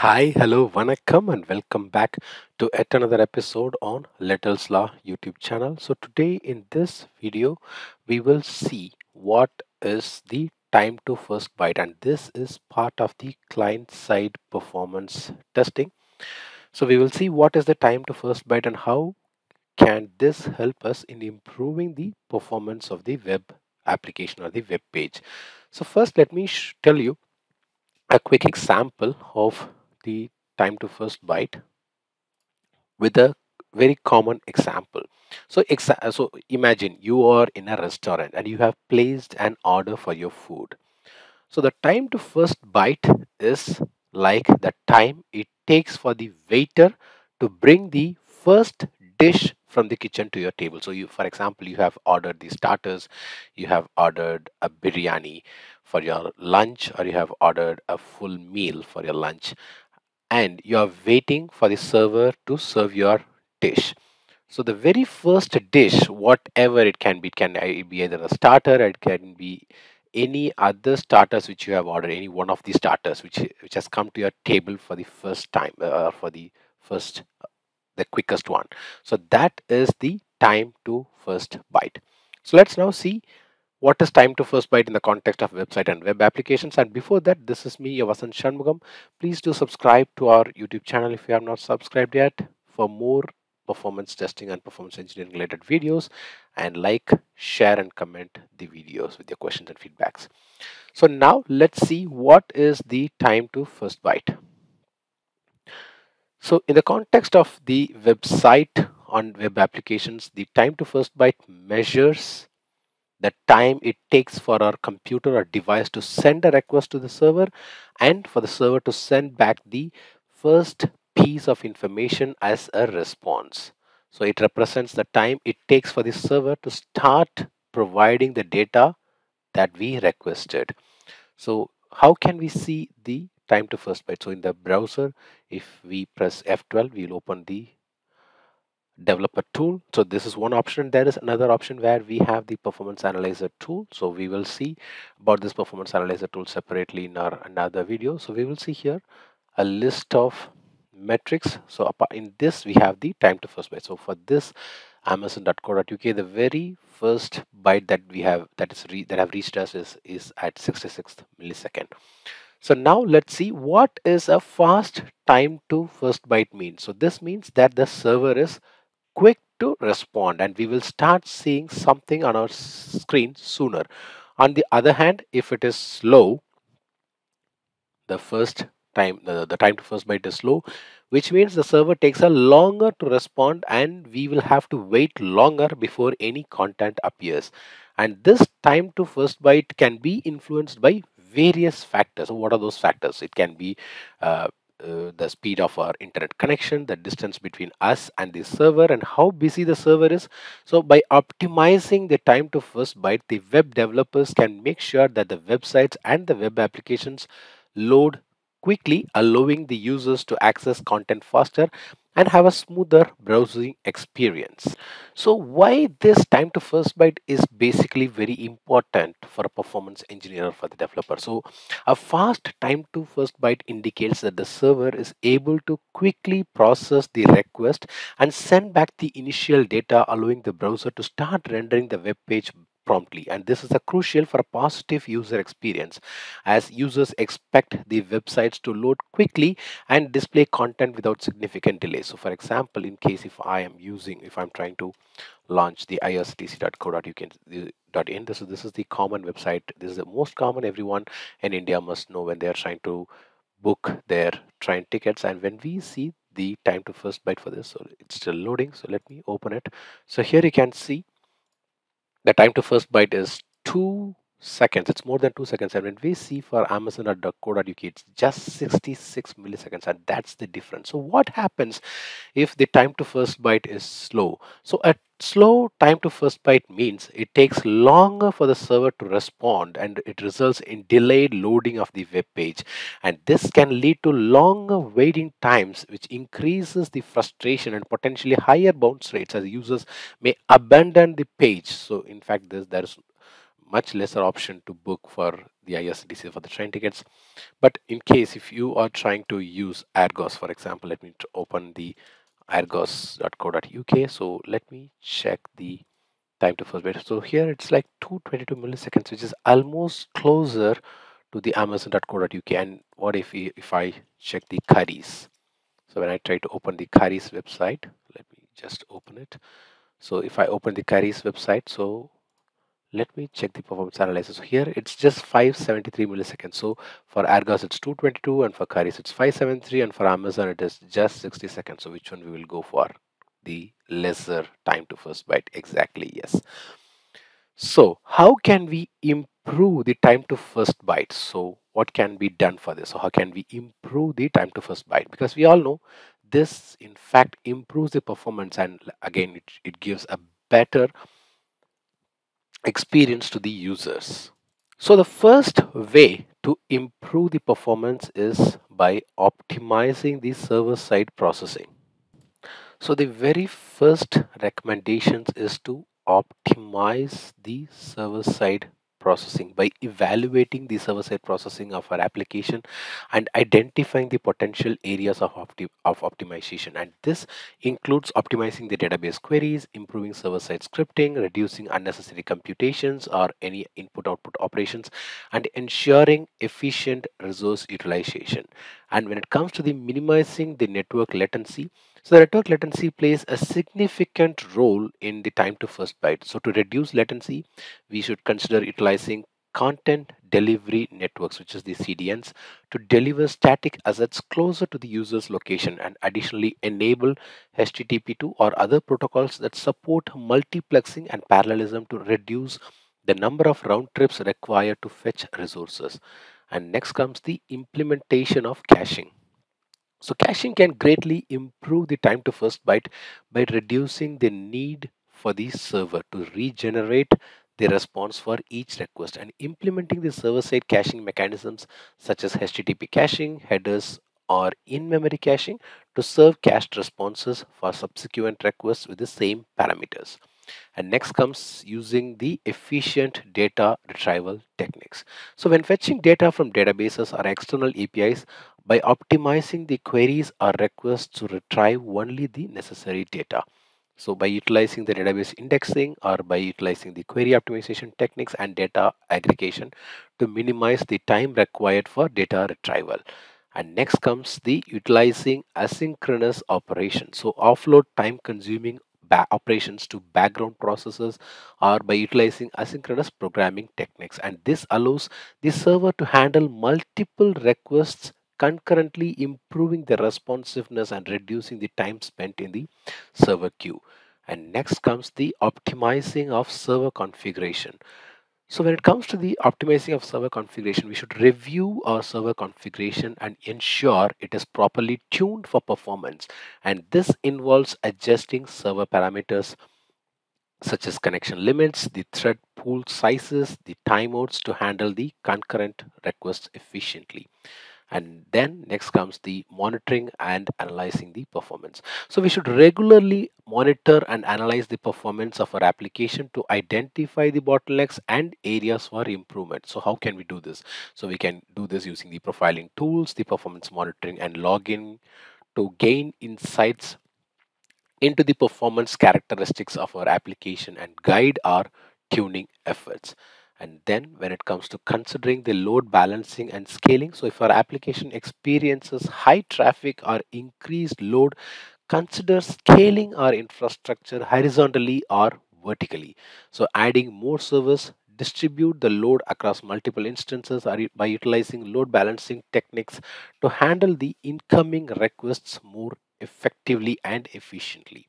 Hi, hello, vanakkam, and welcome back to yet another episode on Little's Law YouTube channel. So, today in this video, we will see what is the time to first byte, and this is part of the client side performance testing. So, we will see what is the time to first byte and how can this help us in improving the performance of the web application or the web page. So, first, let me tell you a quick example of the time to first byte with a very common example. So, exa so imagine you are in a restaurant and you have placed an order for your food. So the time to first bite is like the time it takes for the waiter to bring the first dish from the kitchen to your table. So you, for example, you have ordered the starters, you have ordered a biryani for your lunch, or you have ordered a full meal for your lunch, and you are waiting for the server to serve your dish. So the very first dish, whatever it can be, it can be either a starter, it can be any other starters which you have ordered, any one of the starters which which has come to your table for the first time, uh, for the first, uh, the quickest one. So that is the time to first bite. So let's now see what is time to first byte in the context of website and web applications. And before that, this is me, Vasant Shanmugam. Please do subscribe to our YouTube channel if you have not subscribed yet for more performance testing and performance engineering related videos and like share and comment the videos with your questions and feedbacks so now let's see what is the time to first byte so in the context of the website on web applications the time to first byte measures the time it takes for our computer or device to send a request to the server and for the server to send back the first piece of information as a response. So it represents the time it takes for the server to start providing the data that we requested. So how can we see the time to first byte? So in the browser, if we press F12, we'll open the developer tool. So this is one option. There is another option where we have the performance analyzer tool. So we will see about this performance analyzer tool separately in our another video. So we will see here a list of metrics so in this we have the time to first byte so for this amazon.co.uk the very first byte that we have that is that have reached us is is at 66th millisecond so now let's see what is a fast time to first byte mean so this means that the server is quick to respond and we will start seeing something on our screen sooner. On the other hand if it is slow the first time the, the time to first byte is slow which means the server takes a longer to respond and we will have to wait longer before any content appears. And this time to first byte can be influenced by various factors. So what are those factors? It can be uh, uh, the speed of our internet connection, the distance between us and the server, and how busy the server is. So, by optimizing the time to first byte, the web developers can make sure that the websites and the web applications load quickly allowing the users to access content faster and have a smoother browsing experience. So why this time to first byte is basically very important for a performance engineer for the developer. So a fast time to first byte indicates that the server is able to quickly process the request and send back the initial data allowing the browser to start rendering the web page promptly. And this is a crucial for a positive user experience as users expect the websites to load quickly and display content without significant delay. So for example in case if i am using if i'm trying to launch the irctc.co.uk.in this is this is the common website. This is the most common. Everyone in india must know when they are trying to book their train tickets and when we see the time to first byte for this. So it's still loading. So let me open it. So here you can see the time to first byte is two seconds. It's more than two seconds. And when we see for amazon.co.uk it's just 66 milliseconds and that's the difference. So what happens if the time to first byte is slow? So a slow time to first byte means it takes longer for the server to respond and it results in delayed loading of the web page. And this can lead to longer waiting times which increases the frustration and potentially higher bounce rates as users may abandon the page. So in fact this there is much lesser option to book for the IRCTC for the train tickets. But in case if you are trying to use Argos, for example, let me open the argos.co.uk. So let me check the time to first byte. So here it's like 222 milliseconds, which is almost closer to the amazon.co.uk. And what if if I check the Currys? So when I try to open the Currys website, let me just open it. So if I open the Currys website, so let me check the performance analysis. So here it's just 573 milliseconds. So for Argos it's 222 and for Currys it's 573 and for Amazon it is just 60 seconds. So which one we will go for? The lesser time to first byte. Exactly, yes. So how can we improve the time to first byte? So what can be done for this? So how can we improve the time to first byte? Because we all know this in fact improves the performance and again it, it gives a better experience to the users. So the first way to improve the performance is by optimizing the server-side processing. So the very first recommendations is to optimize the server-side processing by evaluating the server-side processing of our application and identifying the potential areas of, opti of optimization. And this includes optimizing the database queries, improving server-side scripting, reducing unnecessary computations or any input-output operations, and ensuring efficient resource utilization. And when it comes to the minimizing the network latency, so network latency plays a significant role in the time to first byte. So to reduce latency, we should consider utilizing content delivery networks, which is the CDNs, to deliver static assets closer to the user's location and additionally enable HTTP2 or other protocols that support multiplexing and parallelism to reduce the number of round trips required to fetch resources. And next comes the implementation of caching. So caching can greatly improve the time to first byte by reducing the need for the server to regenerate the response for each request and implementing the server-side caching mechanisms such as HTTP caching, headers, or in-memory caching to serve cached responses for subsequent requests with the same parameters. And next comes using the efficient data retrieval techniques. So when fetching data from databases or external APIs, by optimizing the queries or requests to retrieve only the necessary data. So by utilizing the database indexing or by utilizing the query optimization techniques and data aggregation to minimize the time required for data retrieval. And next comes the utilizing asynchronous operations. So offload time consuming operations to background processes or by utilizing asynchronous programming techniques. And this allows the server to handle multiple requests concurrently improving the responsiveness and reducing the time spent in the server queue. And next comes the optimizing of server configuration. So when it comes to the optimizing of server configuration, we should review our server configuration and ensure it is properly tuned for performance. And this involves adjusting server parameters such as connection limits, the thread pool sizes, the timeouts to handle the concurrent requests efficiently and then next comes the monitoring and analyzing the performance. So we should regularly monitor and analyze the performance of our application to identify the bottlenecks and areas for improvement. So how can we do this? So we can do this using the profiling tools the performance monitoring and logging to gain insights into the performance characteristics of our application and guide our tuning efforts and then when it comes to considering the load balancing and scaling so if our application experiences high traffic or increased load consider scaling our infrastructure horizontally or vertically. So adding more servers distribute the load across multiple instances by utilizing load balancing techniques to handle the incoming requests more effectively and efficiently.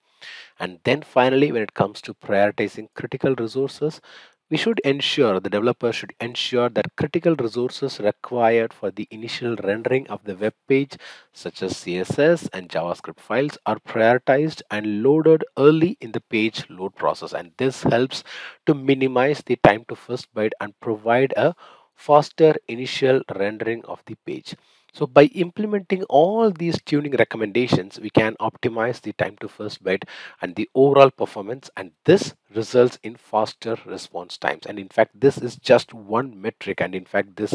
And then finally when it comes to prioritizing critical resources we should ensure, the developer should ensure that critical resources required for the initial rendering of the web page, such as CSS and JavaScript files, are prioritized and loaded early in the page load process. And this helps to minimize the time to first byte and provide a faster initial rendering of the page. So by implementing all these tuning recommendations, we can optimize the time to first byte and the overall performance and this results in faster response times. And in fact, this is just one metric and in fact, this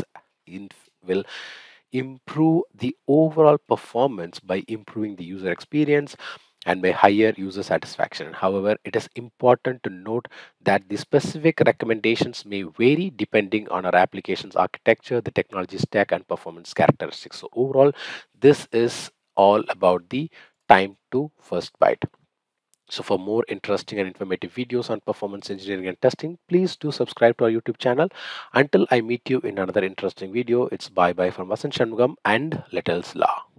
will improve the overall performance by improving the user experience and by higher user satisfaction. However, it is important to note that the specific recommendations may vary depending on our application's architecture, the technology stack, and performance characteristics. So, overall, this is all about the time to first byte. So for more interesting and informative videos on performance engineering and testing, please do subscribe to our YouTube channel. Until I meet you in another interesting video, it's bye bye from Vasan Shanmugam and Little's Law.